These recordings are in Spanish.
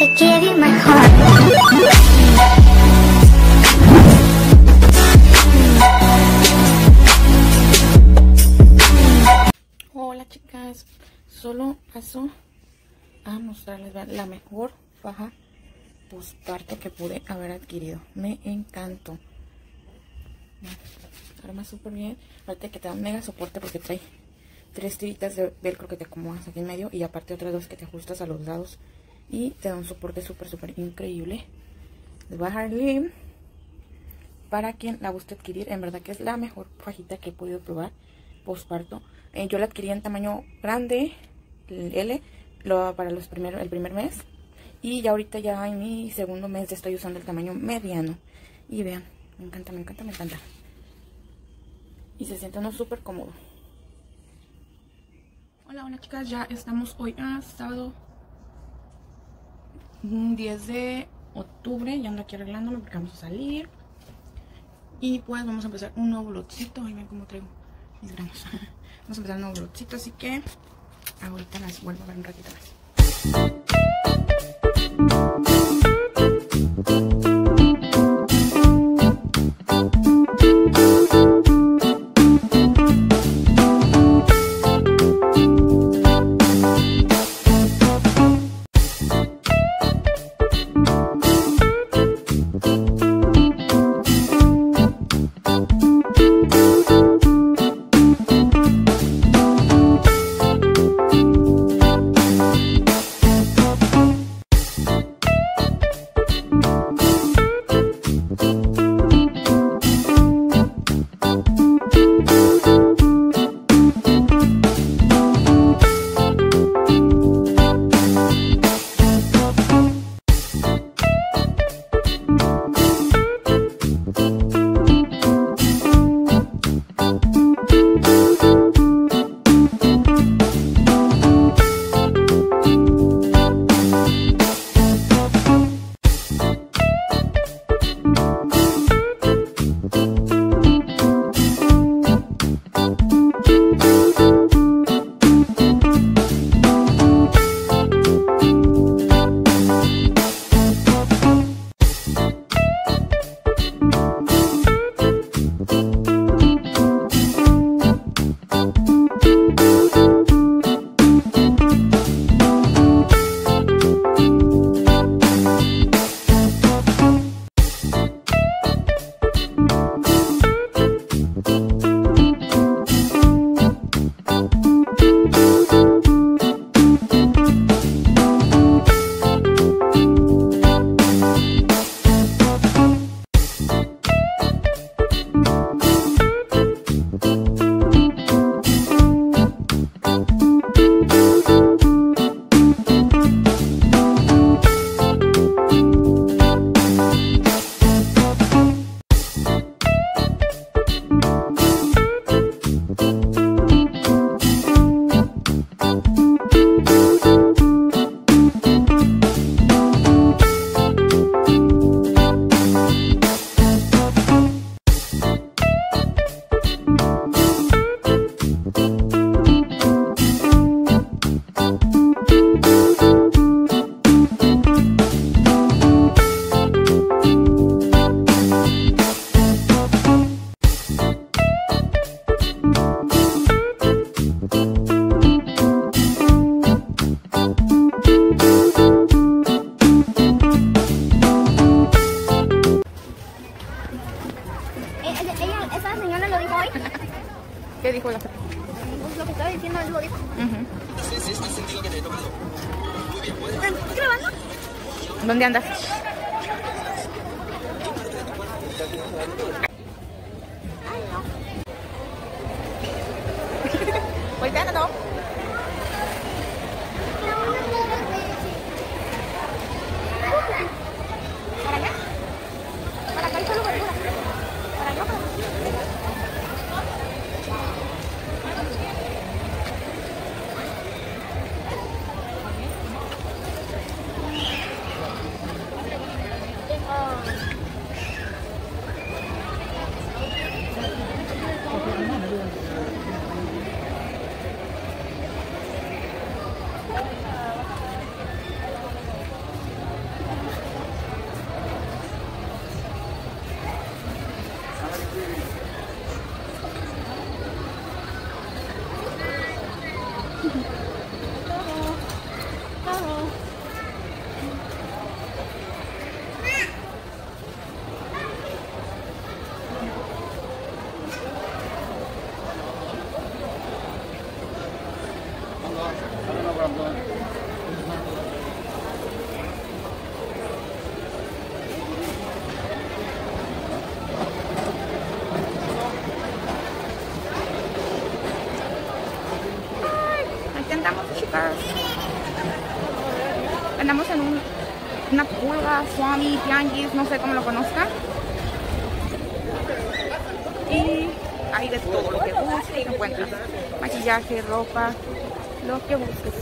I gave you my heart. Hola chicas, solo paso a mostrarles la mejor faja postparto que pude haber adquirido. Me encantó. Arma súper bien. Aparte que te da un mega soporte porque trae tres tiritas de velcro que te acomodas aquí en medio y aparte otras dos que te ajustas a los lados y te da un soporte súper súper increíble. Les voy a dejar el link para quien la guste adquirir. En verdad que es la mejor fajita que he podido probar postparto. Eh, yo la adquirí en tamaño grande, el L, lo, para los primeros, el primer mes. Y ya ahorita ya en mi segundo mes ya estoy usando el tamaño mediano. Y vean, me encanta, me encanta, me encanta. Y se siente uno súper cómodo. Hola, hola chicas, ya estamos hoy a sábado 10 de octubre. Ya ando aquí arreglándolo porque vamos a salir. Y pues vamos a empezar un nuevo vlogcito. Ahí ven cómo traigo mis granos. Vamos a empezar un nuevo vlogcito, así que ahorita las vuelvo a ver un ratito más. Pulga, swami, tianguis, no sé cómo lo conozcan. Y hay de todo lo que busques, encuentras maquillaje, ropa, lo que busques.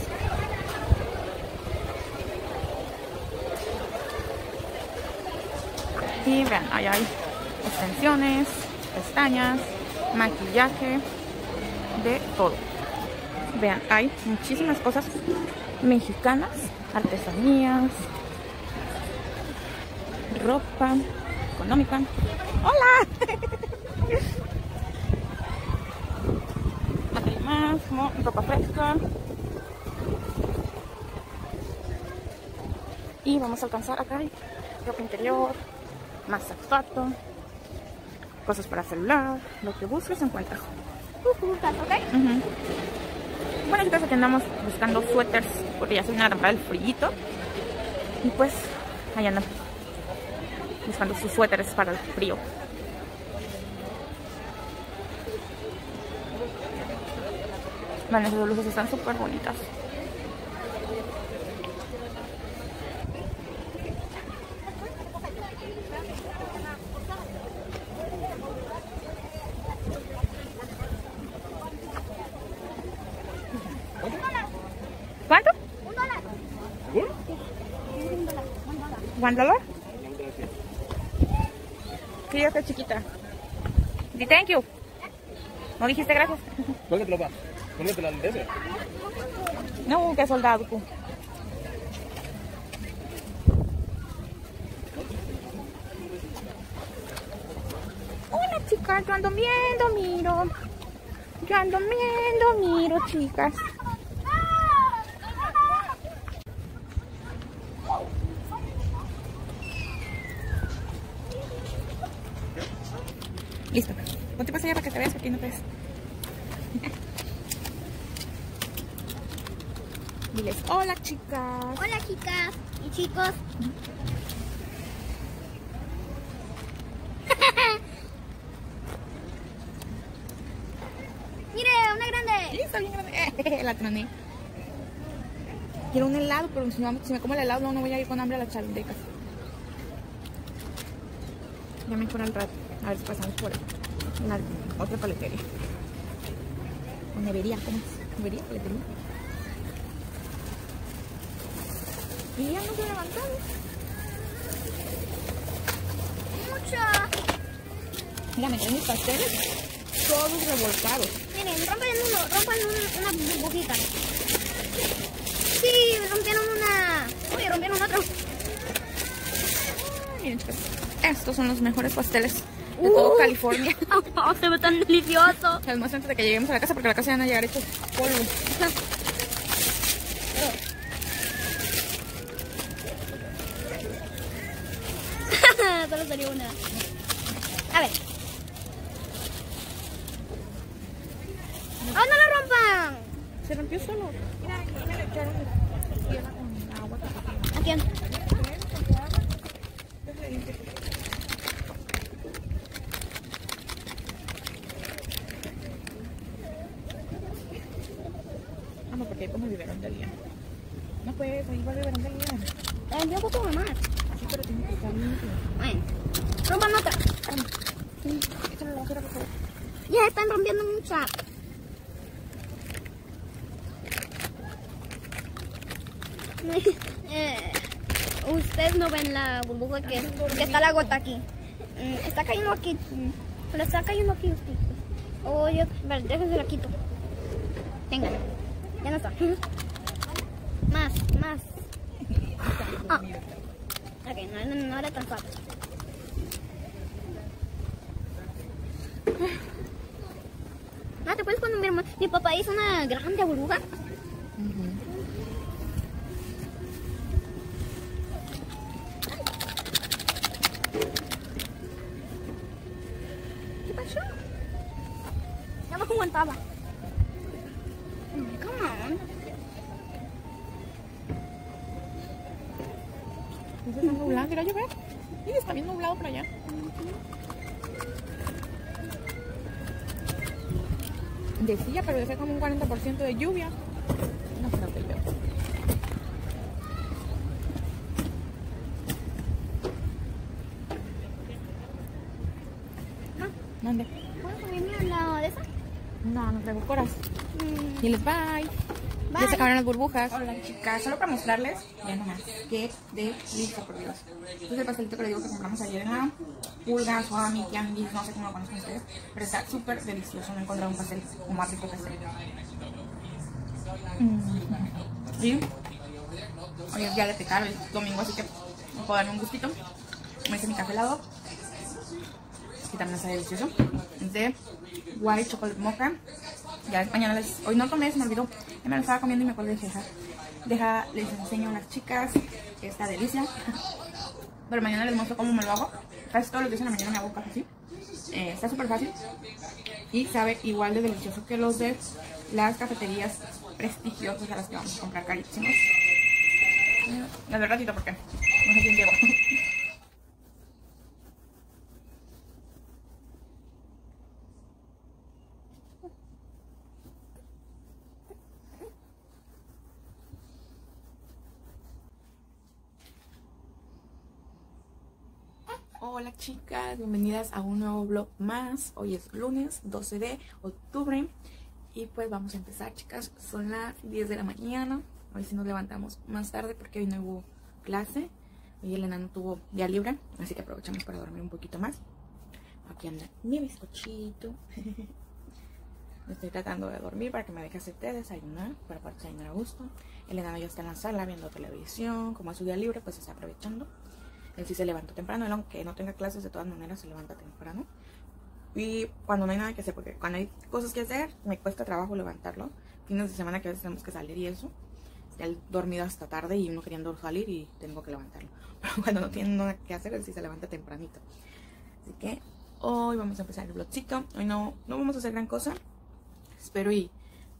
Y vean, ahí hay extensiones, pestañas, maquillaje, de todo. Vean, hay muchísimas cosas mexicanas, artesanías, ropa económica. ¡Hola! Más, como ropa fresca. Y vamos a alcanzar acá ropa interior, más zapato, cosas para celular, lo que busques encuentras. ¿ok? Ujú. Bueno, entonces aquí andamos buscando suéteres porque ya se viene la temporada del frillito. Y pues, ahí andan buscando sus suéteres para el frío. Van, esas luces están súper bonitas. ¿Cuánto? Un dólar. Un dólar. Un dólar. Sí, ya está chiquita. Di thank you. ¿No dijiste gracias? Cuélgatelo, va. Cuélgatelo al de ese. No, qué soldado tú. Hola chicas, yo ando viendo, miro. Yo ando viendo, miro, chicas. Listo. Ponte para allá para que te veas aquí no te ves. Diles, hola chicas. Hola chicas y chicos. Mire, una Sí, grande. está bien grande. la troné. Quiero un helado, pero si, no- si me como el helado no, no voy a ir con hambre a las chalindecas. Ya me fuera al rato. A ver si pasamos por la otra paletería. O nevería, ¿cómo es? ¿Nevería? ¿Paletería? Y ya no se ha levantado. Mucho. Mira, me traen mis pasteles todos revolcados. Miren, rompen uno, rompan un- una burbujita. Sí, rompieron una. Uy, rompieron otro. Miren, chicas, estos son los mejores pasteles de todo Uh. California. Se ve tan delicioso. Se los muestro antes de que lleguemos a la casa porque a la casa van a llegar hechos polvo. Solo salió una. A ver. ¡Oh, no lo rompan! Se rompió solo. Mira, aquí me le echaron tierra con agua. ¿A quién? Ah, no, porque hay como el biberón de Lía. No puedes, ahí va el biberón de Lía. Eh, yo poco más. Sí, pero tiene que estar limpio. Bueno, rompan otra. Échale la basura, por favor. Ya están rompiendo muchas. Eh, ustedes no ven la burbuja que, está la gota aquí. Mm, Está cayendo aquí. Mm, Pero está cayendo aquí. Oye, a ver, déjense la quito. Venga, ya no está. Más, más. Ah. Ok, no, no, no era tan fácil. Ah, ¿te puedes cuando mi, herma- mi papá hizo una grande burbuja? No, no traigo coras. Mm, Diles bye. Ya Bye. se acabaron las burbujas. Hola chicas, solo para mostrarles, ya nomás, qué delicia por Dios. Este es el pastelito que les digo que compramos ayer en la Pulga, Suami, Tianguis, no sé cómo lo conocen ustedes, pero está súper delicioso. No he encontrado un pastel como más rico que este. Mm. Y hoy es día de pecar, el domingo, así que puedo darme un gustito. Me hice mi café helado, que también está delicioso. Es de White Chocolate Mocha. Ya mañana les... Hoy no tomé, se me olvidó. Ya me lo estaba comiendo y me acuerdo de dejar. Deja, les enseño a las chicas esta delicia. Pero mañana les muestro cómo me lo hago. Casi todos los días en la mañana me hago café así. Eh, está súper fácil. Y sabe igual de delicioso que los de las cafeterías prestigiosas a las que vamos a comprar carísimos. Doy un ratito porque no sé quién llegó. Hola chicas, bienvenidas a un nuevo vlog más. Hoy es lunes 12 de octubre y pues vamos a empezar chicas. Son las 10 de la mañana. Hoy sí nos levantamos más tarde porque hoy no hubo clase. Hoy Elena no tuvo día libre, así que aprovechamos para dormir un poquito más. Aquí anda mi bizcochito. Estoy tratando de dormir para que me deje hacer desayunar, para poder desayunar a gusto. Elena ya está en la sala viendo televisión, como es su día libre, pues está aprovechando. Él sí se levantó temprano, aunque no tenga clases, de todas maneras se levanta temprano. Y cuando no hay nada que hacer, porque cuando hay cosas que hacer, me cuesta trabajo levantarlo. Fines de semana que a veces tenemos que salir y eso. Él dormido hasta tarde y uno queriendo salir y tengo que levantarlo. Pero cuando no tiene nada que hacer, él sí se levanta tempranito. Así que hoy vamos a empezar el vlogcito. Hoy no, no vamos a hacer gran cosa. Espero y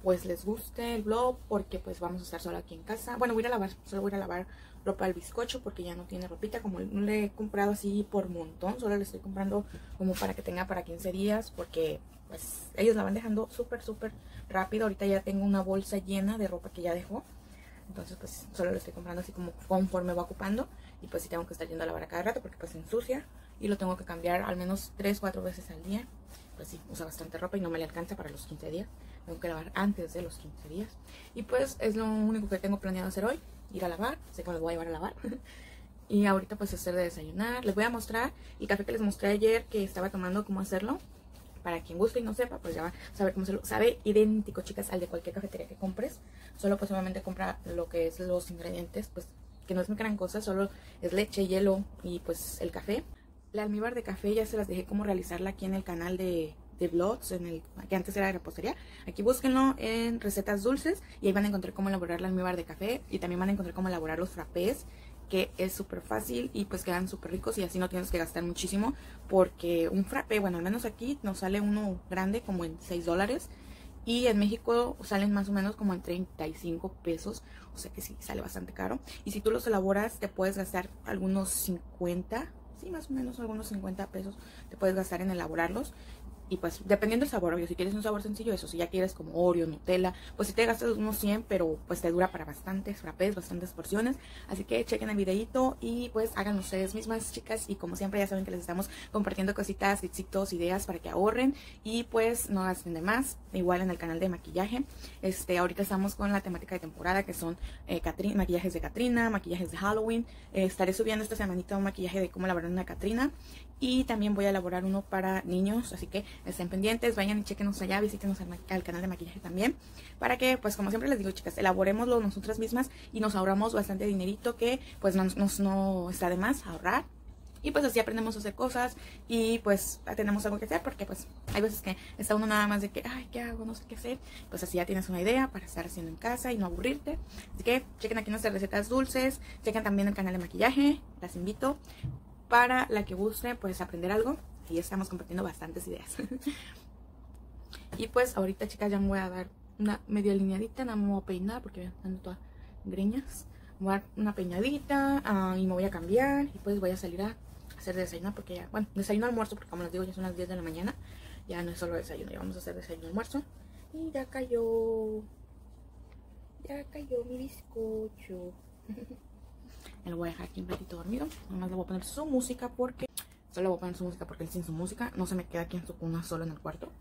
pues les guste el vlog porque pues vamos a estar solo aquí en casa. Bueno, voy a lavar, solo voy a lavar ropa al bizcocho porque ya no tiene ropita. Como no le he comprado así por montón, solo le estoy comprando como para que tenga para 15 días porque pues ellos la van dejando súper, súper rápido. Ahorita ya tengo una bolsa llena de ropa que ya dejó. Entonces pues solo le estoy comprando así como conforme va ocupando. Y pues sí tengo que estar yendo a lavar cada rato porque pues se ensucia. Y lo tengo que cambiar al menos 3, 4 veces al día. Pues sí, usa bastante ropa y no me le alcanza para los 15 días. Tengo que lavar antes de los 15 días. Y pues es lo único que tengo planeado hacer hoy. Ir a lavar. Que me voy a llevar a lavar. y ahorita pues hacer de desayunar. Les voy a mostrar el café que les mostré ayer que estaba tomando cómo hacerlo. Para quien guste y no sepa, pues ya va a saber cómo hacerlo. Sabe idéntico, chicas, al de cualquier cafetería que compres. Solo pues obviamente compra lo que es los ingredientes, pues que no es muy gran cosa. Solo es leche, hielo y pues el café. La almíbar de café ya se las dejé cómo realizarla aquí en el canal de, de vlogs, en el que antes era de repostería. Aquí búsquenlo en recetas dulces y ahí van a encontrar cómo elaborar la almíbar de café y también van a encontrar cómo elaborar los frappés que es súper fácil y pues quedan súper ricos y así no tienes que gastar muchísimo porque un frappé, bueno al menos aquí nos sale uno grande como en 6 dólares y en México salen más o menos como en 35 pesos, o sea que sí, sale bastante caro. Y si tú los elaboras te puedes gastar algunos 50, sí más o menos algunos 50 pesos te puedes gastar en elaborarlos. Y pues dependiendo del sabor, obvio, si quieres un sabor sencillo, eso, si ya quieres como Oreo, Nutella, pues si te gastas unos 100, pero pues te dura para bastantes frappés, bastantes porciones. Así que chequen el videito y pues hagan ustedes mismas, chicas. Y como siempre ya saben que les estamos compartiendo cositas, tricksitos, ideas para que ahorren y pues no gasten de más. Igual en el canal de maquillaje. Este, ahorita estamos con la temática de temporada que son eh, maquillajes de Katrina, maquillajes de Halloween. Eh, estaré subiendo esta semanita un maquillaje de cómo elaborar una Katrina. Y también voy a elaborar uno para niños, así que estén pendientes, vayan y chequenos allá, visítenos al, canal de maquillaje también, para que, pues como siempre les digo, chicas, elaborémoslo nosotras mismas y nos ahorramos bastante dinerito que, pues, no, nos- no está de más ahorrar. Y pues así aprendemos a hacer cosas y pues tenemos algo que hacer porque pues hay veces que está uno nada más de que, ay, ¿qué hago? No sé qué hacer. Pues así ya tienes una idea para estar haciendo en casa y no aburrirte. Así que chequen aquí nuestras recetas dulces, chequen también el canal de maquillaje, las invito para la que guste pues aprender algo. Y estamos compartiendo bastantes ideas. Y pues ahorita chicas ya me voy a dar una media lineadita nada me voy a peinar porque vean, ando toda greñas. Me voy a dar una peinadita ah, y me voy a cambiar. Y pues voy a salir a hacer desayuno porque ya, bueno, desayuno almuerzo porque como les digo ya son las 10 de la mañana. Ya no es solo desayuno, ya vamos a hacer desayuno almuerzo. Y ya cayó. Ya cayó mi bizcocho lo voy a dejar aquí un ratito dormido. Nomás le voy a poner su música porque Solo voy a poner su música porque él sin su música no se me queda aquí en su cuna solo en el cuarto.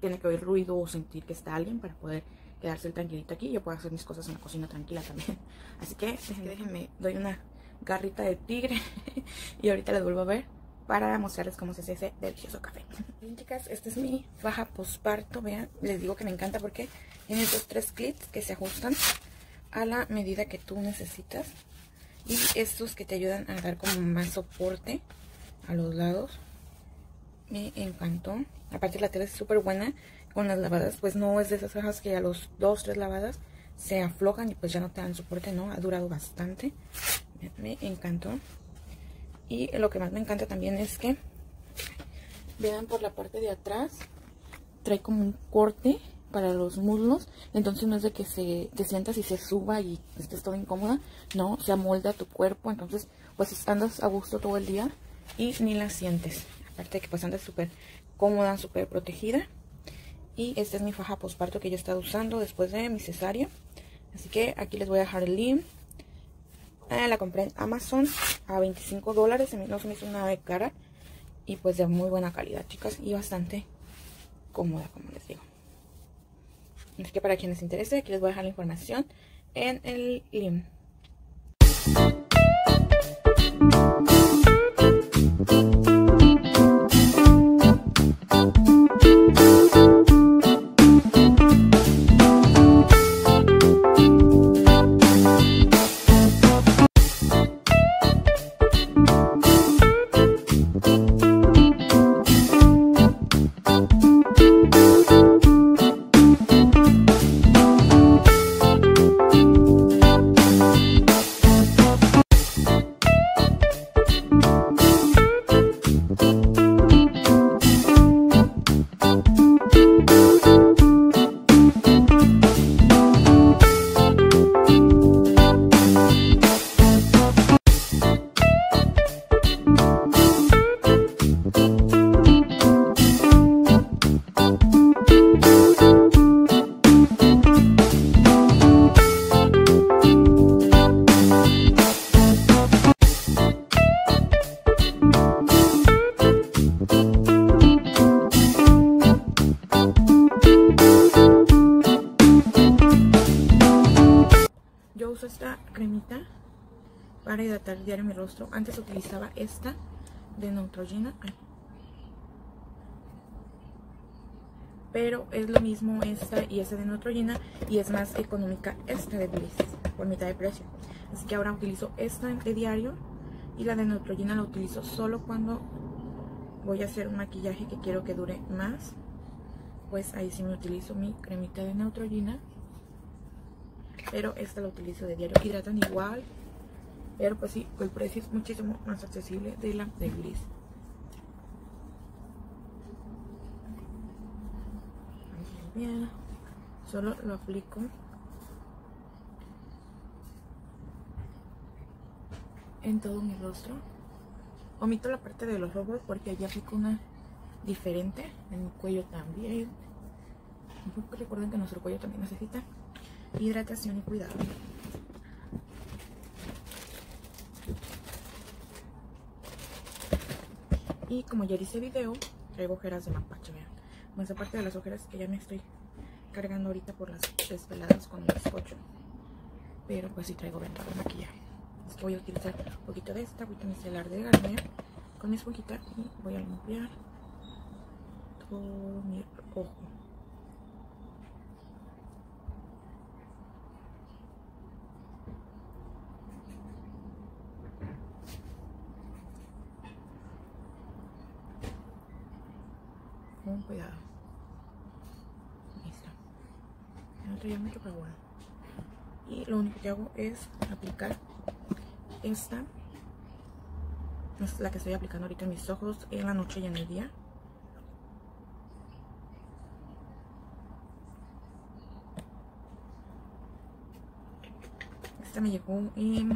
tiene que oír ruido o sentir que está alguien para poder quedarse tranquilito aquí. Yo puedo hacer mis cosas en la cocina tranquila también. Así que déjenme, doy una garrita de tigre y ahorita les vuelvo a ver para mostrarles cómo se hace ese delicioso café. Bien chicas, esta es mi faja posparto, vean, les digo que me encanta porque tiene estos tres clips que se ajustan a la medida que tú necesitas y estos que te ayudan a dar como más soporte a los lados me encantó. Aparte la tela es súper buena con las lavadas pues no es de esas fajas que a los dos tres lavadas se aflojan y pues ya no te dan soporte no ha durado bastante. Me encantó. Y lo que más me encanta también es que vean por la parte de atrás trae como un corte para los muslos entonces no es de que se te sientas y se suba y estés todo incómoda no, se amolda tu cuerpo entonces pues andas a gusto todo el día y ni la sientes aparte de que pues andas súper cómoda, súper protegida y esta es mi faja posparto que yo he estado usando después de mi cesárea así que aquí les voy a dejar el link Ah, la compré en Amazon a 25 dólares. No se me hizo nada de cara. Y pues de muy buena calidad, chicas. Y bastante cómoda, como les digo. Así que para quienes les interese, aquí les voy a dejar la información en el link. Rostro. Antes utilizaba esta de Neutrogena. Pero es lo mismo esta y esta de Neutrogena y es más económica esta de Bliss por mitad de precio. Así que ahora utilizo esta de diario y la de Neutrogena la utilizo solo cuando voy a hacer un maquillaje que quiero que dure más. Pues ahí sí me utilizo mi cremita de Neutrogena. Pero esta la utilizo de diario. Hidratan igual, pero pues sí, el precio es muchísimo más accesible de la de gris. Solo lo aplico en todo mi rostro. Omito la parte de los ojos porque allí aplico una diferente. En mi cuello también. Recuerden que nuestro cuello también necesita hidratación y cuidado. Y como ya hice video, traigo ojeras de mapache, vean. Más aparte de las ojeras que ya me estoy cargando ahorita por las desveladas con el bizcocho. Pero pues sí traigo venta de maquillaje. Así que voy a utilizar un poquito de esta, voy a micelar de Garnier con mi esponjita y voy a limpiar todo mi ojo. cuidado. Listo. No traía pero bueno. Y lo único que hago es aplicar esta. es la que estoy aplicando ahorita en mis ojos en la noche y en el día. Esta me llegó en...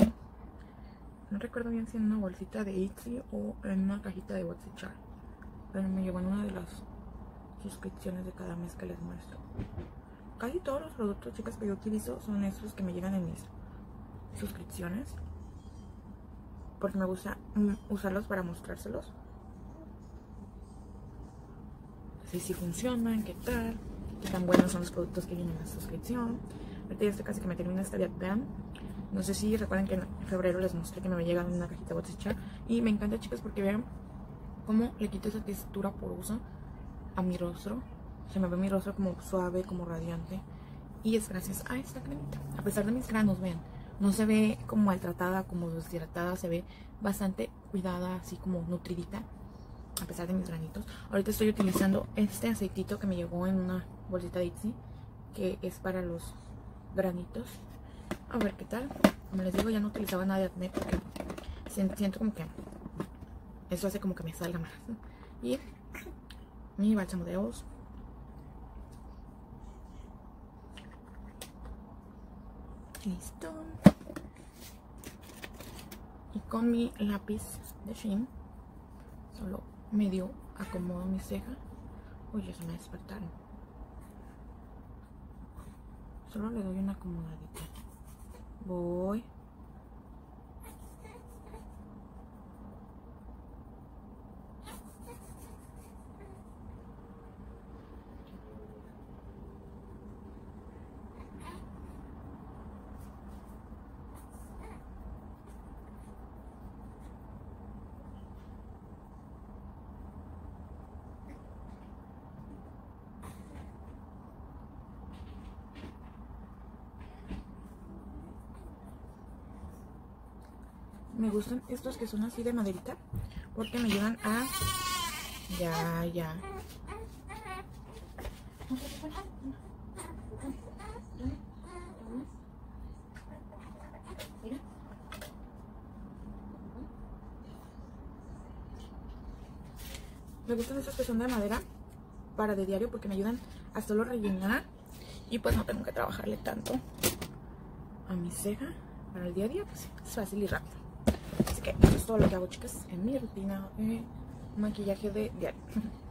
No recuerdo bien si en una bolsita de Etsy o en una cajita de WhatsApp. Pero me llegó en una de las suscripciones de cada mes que les muestro. Casi todos los productos, chicas, que yo utilizo son estos que me llegan en mis suscripciones. Porque me gusta mm, usarlos para mostrárselos. si sí funcionan, qué tal, qué tan buenos son los productos que vienen en la suscripción. Ahorita ya estoy casi que me termino esta vean. No sé si recuerdan que en febrero les mostré que me llegado una cajita WhatsApp y me encanta chicas porque vean cómo le quito esa textura porosa a mi rostro. Se me ve mi rostro como suave, como radiante. Y es gracias a esta cremita. A pesar de mis granos, vean, no se ve como maltratada, como deshidratada, se ve bastante cuidada, así como nutridita. A pesar de mis granitos. Ahorita estoy utilizando este aceitito que me llegó en una bolsita de Itsy. Que es para los granitos. A ver qué tal. Como les digo, ya no utilizaba nada de acné porque siento como que eso hace como que me salga más. Y mi bálsamo de ojos. Listo. Y con mi lápiz de Shein, solo medio acomodo mi ceja. Uy, se me despertaron. Solo le doy una acomodadita. Voy. Me gustan estos que son así de maderita porque me ayudan a ya ya. Me gustan estos que son de madera para de diario porque me ayudan a solo rellenar y pues no tengo que trabajarle tanto a mi ceja para el día a día pues es fácil y rápido Así que eso es todo lo que hago, chicas, en mi rutina de maquillaje de diario.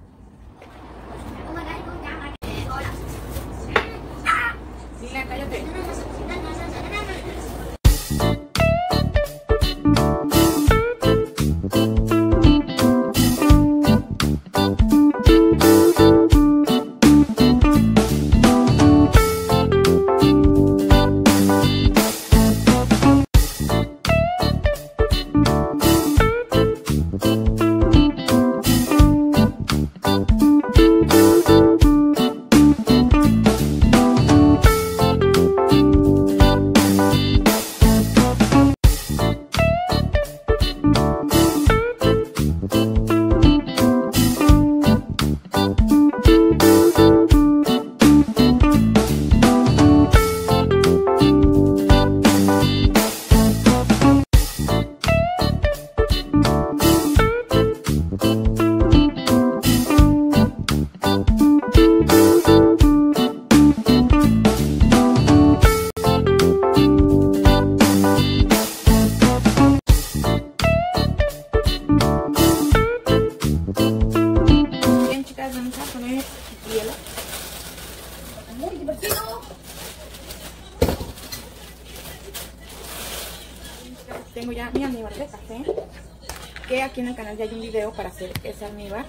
para hacer ese almíbar.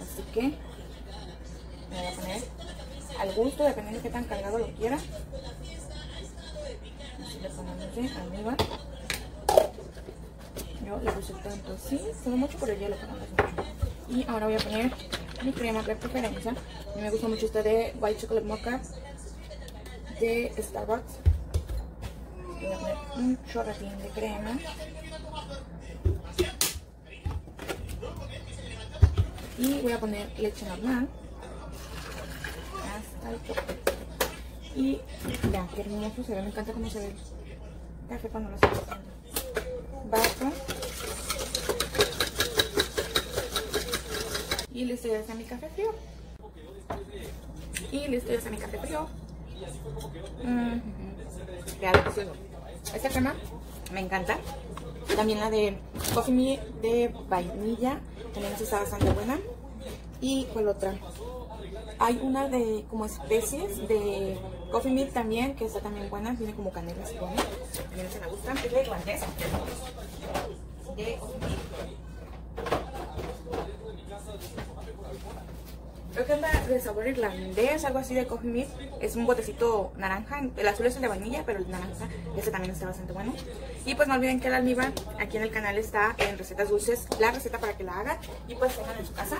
Así que me voy a poner al gusto, dependiendo de qué tan cargado lo quiera. Así le ponemos de almíbar. Yo le puse tanto así, tengo mucho pero no es mucho. Y ahora voy a poner mi crema de preferencia. Me gusta mucho esta de White Chocolate Mocha de Starbucks voy a poner un chorratín de crema. Y voy a poner leche normal. Hasta el tope. Y ya, qué hermoso se ve. Me encanta cómo se ve el café cuando lo estoy haciendo. Y listo, ya está mi café frío. Y listo, ya está mi café frío. Mm -hmm. Esta crema me encanta. También la de Coffee Me de vainilla. También está bastante buena. ¿Y cuál otra? Hay una de como especies de Coffee Milk también, que está también buena. Tiene como canela, También se me gusta. Es de irlandesa. De Creo que anda de sabor irlandés, algo así de Coffee Meat. Es un botecito naranja. El azul es el de vainilla, pero el naranja, ese también está bastante bueno. Y pues no olviden que el almíbar aquí en el canal está en recetas dulces, la receta para que la hagan y pues tengan en su casa.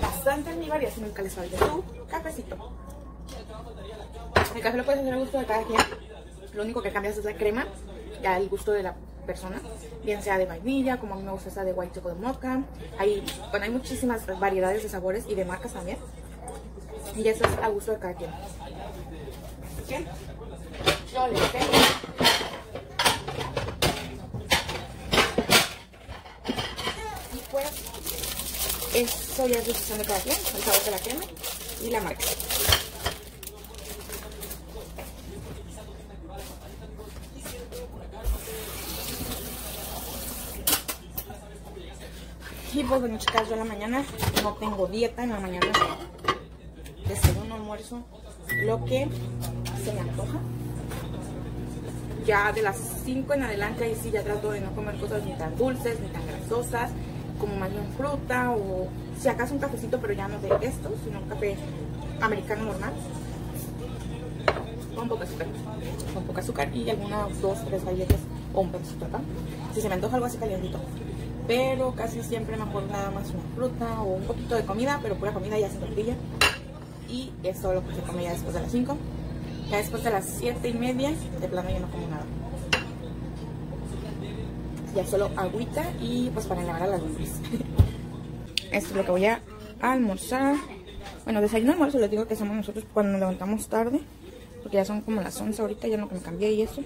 Bastante almíbar y así nunca les falte su cafecito. El café lo puedes hacer al gusto de cada quien. Lo único que cambias es la crema, ya el gusto de la persona, bien sea de vainilla, como a mí me gusta esa de white chocolate mocha. Hay, bueno, hay muchísimas variedades de sabores y de marcas también. Y eso es a gusto de cada quien. Y pues eso ya es decisión de cada quien, el sabor de la crema y la marca. Y pues bueno chicas, yo en la mañana no tengo dieta, en la mañana desayuno, almuerzo, lo que se me antoja. Ya de las 5 en adelante ahí sí ya trato de no comer cosas ni tan dulces, ni tan grasosas, como más bien fruta o si acaso un cafecito, pero ya no de estos, sino un café americano normal. Con poca azúcar, con poca azúcar y algunas dos, tres galletas o un pedacito pan. Si se me antoja algo así calientito pero casi siempre me acuerdo nada más una fruta o un poquito de comida, pero pura comida ya sin tortilla. Y eso lo que se come ya después de las 5. Ya después de las 7 y media, de plano ya no como nada. Ya solo agüita y pues para lavar a las lumbres. Esto es lo que voy a almorzar. Bueno, desayuno almuerzo les digo que hacemos nosotros cuando nos levantamos tarde. Porque ya son como las 11 ahorita, ya no me cambié y eso.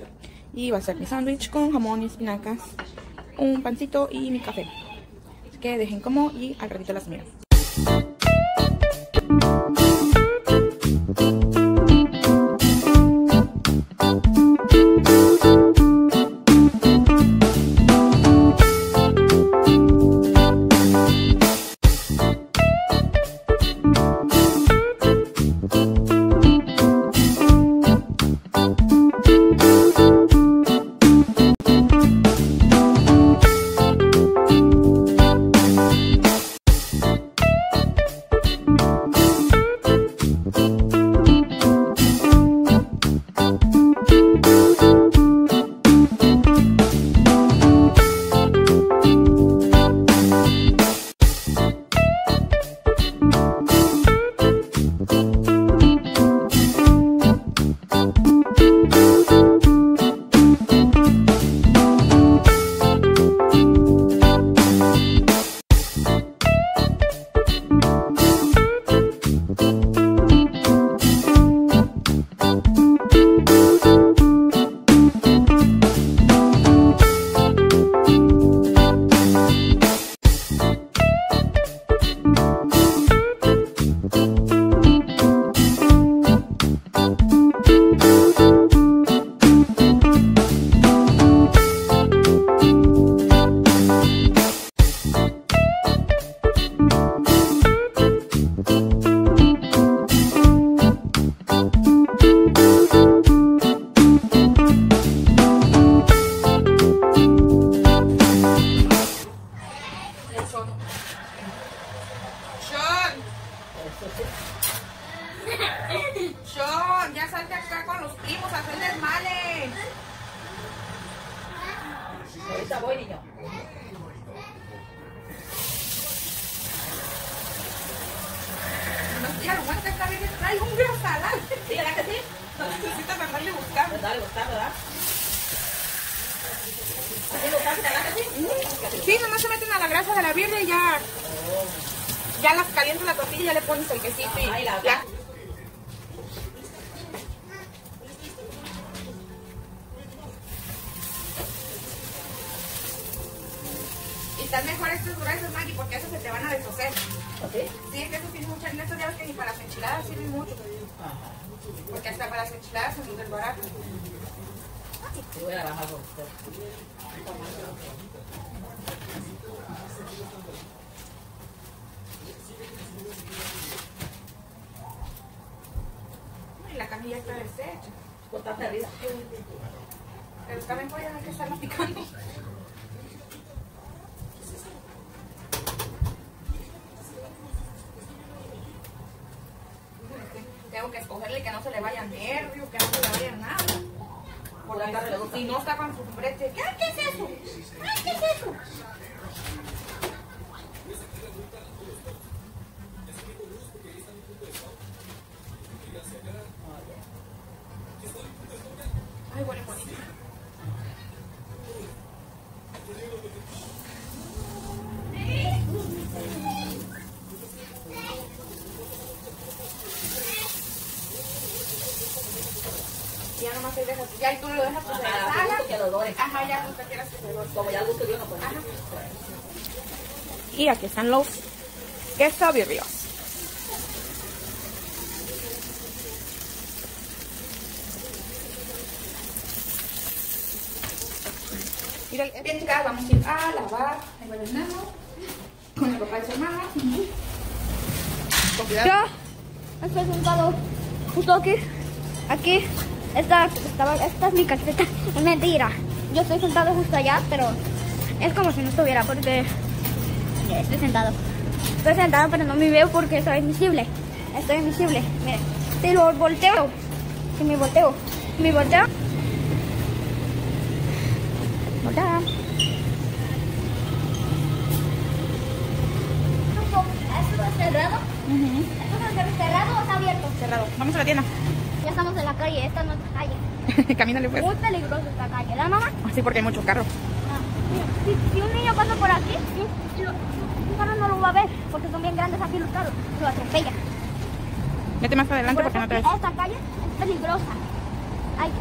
Y va a ser mi sándwich con jamón y espinacas un pancito y mi café. Así que dejen como y al ratito las miro. Están mejor estos gruesos, Maggie, porque esos se te van a deshacer. ¿Sí? Sí, es que eso tiene mucha estos ya ves que ni para las enchiladas sirven mucho. Porque hasta para las enchiladas son del barato. Te voy a bajar con usted. Y la ya está deshecha. Cortarte arriba. Pero también voy a tener que estarla picando. tengo que escogerle que no se le vaya nervio, que no se le vaya nada. Porque Agarre la boca. si no está con su brete, ¿qué, ¿qué es eso? Ay, ¿Qué es eso? Ay, huele bonito. Y ya nomás te dejas, ya y tú lo dejas pues, en la sala. que lo. Ajá, ya tú te quieras que se lo Como ya gusto de uno, pues. Y aquí están los quesabirrios. Mira, bien chicas, vamos a ir a lavar el veneno con el papá de su hermana. Con cuidado. Yo estoy sentado justo aquí. Aquí. Esta, estaba, esta es mi calceta. Es mentira. Yo estoy sentado justo allá, pero es como si no estuviera porque ya estoy sentado. Estoy sentado, pero no me veo porque estoy invisible. Estoy invisible. Miren. Si lo volteo. Si me volteo. Me volteo. Voltea. ¿Esto está cerrado? ¿Esto está cerrado o está abierto? Cerrado. Vamos a la tienda. Ya estamos en la calle, esta no es calle. Camínale pues. Muy peligrosa esta calle, ¿verdad mamá? Así porque hay muchos carros. Ah, si, si un niño pasa por aquí, si- si lo- un carro no lo va a ver, porque son bien grandes aquí los carros, lo atropella. Vete más adelante Por porque no te ves. esta calle es peligrosa.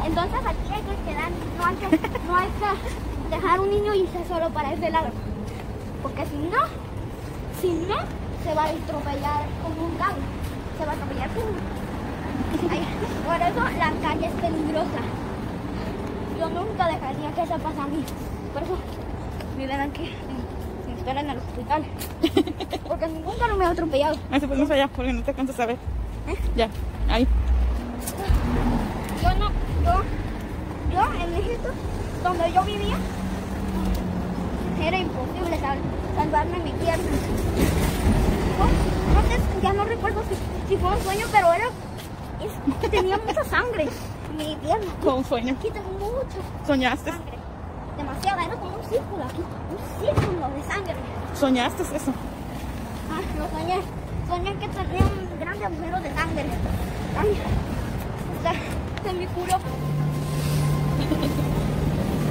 Entonces aquí hay que quedar, no hay que, no hay que dejar un niño irse solo para ese lado. Porque si no, si no, se va a atropellar con un carro. Se va a atropellar con un... Por eso la calle es peligrosa. Yo nunca dejaría que eso pase a mí. Por eso me ven aquí, me esperan en el hospital. Porque ningún carro me ha atropellado. Así pues más allá porque no te alcanzas a ver. ¿Eh? Ya, ahí. Yo no, yo, yo en México, donde yo vivía, era imposible sal, salvarme mi pierna. No, no sé, ya no recuerdo si, si fue un sueño, pero era, tenía mucha sangre mi pierna. Fue un sueño. Aquí tengo mucha Soñaste. sangre, demasiada, era como un círculo aquí, un círculo de sangre. Soñaste eso. Ah, lo soñé, soñé que tenía un grande agujero de sangre. Ay, se me curó.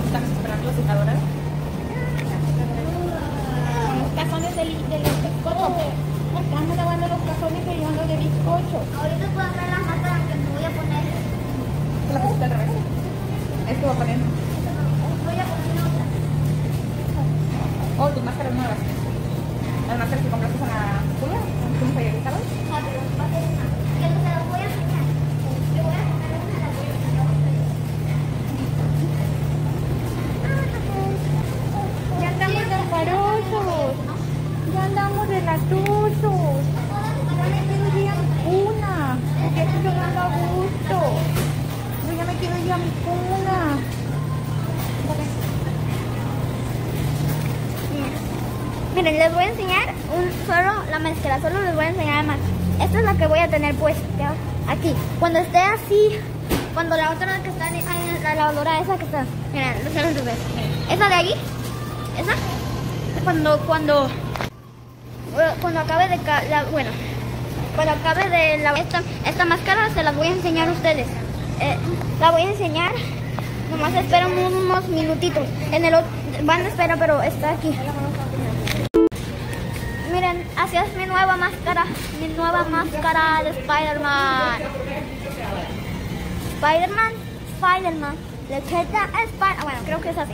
¿Están esperando los citadores? Los cazones del, del bizcocho. Están lavando los cazones que yo ando de bizcocho. Ahorita puedo traer la máscara que me voy a poner. ¿Te la pusiste al revés? Esto mezcla, solo les voy a enseñar más. Esta es la que voy a tener puesta aquí. Cuando esté así, cuando la otra que está en la lavadora esa que está, miren, lo sé al revés. Esa de ahí, esa, cuando cuando eh, cuando acabe de la, bueno, cuando acabe de la esta, esta máscara se las voy a enseñar a ustedes. Eh, la voy a enseñar. Nomás esperan unos minutitos. En el van a esperar, pero está aquí. Así mi nueva máscara, mi nueva máscara de Spider-Man. Spider-Man, Spider-Man. Le queda Spider, bueno, creo que es así.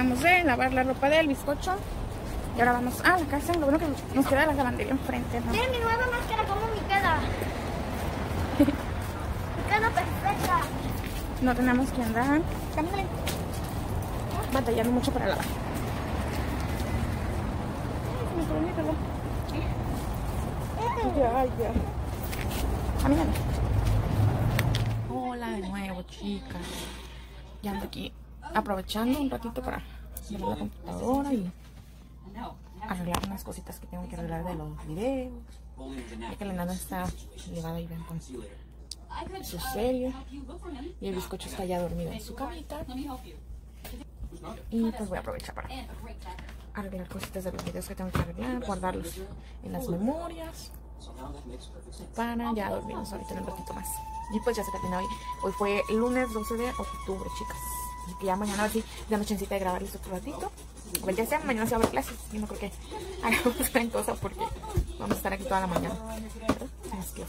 terminamos de lavar la ropa del bizcocho. Y ahora vamos a la casa. Lo bueno que nos queda la lavandería enfrente. ¿no? Miren mi nueva máscara, cómo me queda. Me queda perfecta. No tenemos que andar. Camínale. Batallando mucho para lavar. Ay, se me quedó mi reloj. Ya, ya. Camínale. Hola de nuevo, chicas. Ya ando aquí aprovechando un ratito para ver la computadora y arreglar unas cositas que tengo que arreglar de los videos. Ya que la nada está llevada ahí ven con su. Y el bizcocho está ya dormido en su camita. Y pues voy a aprovechar para arreglar cositas de los videos que tengo que arreglar, guardarlos en las memorias para ya dormirnos ahorita en un ratito más. Y pues ya se termina hoy. Hoy fue lunes 12 de octubre, chicas. Que ya mañana así dando chancita de grabarles otro ratito. A ver, ya sea, mañana se a haber clases. Yo no creo que hagamos gran cosa porque vamos a estar aquí toda la mañana. Así que.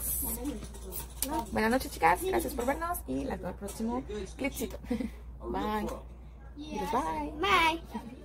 Buenas noches, chicas. Gracias por vernos y las veo el próximo clipcito. Bye. Bye. Bye.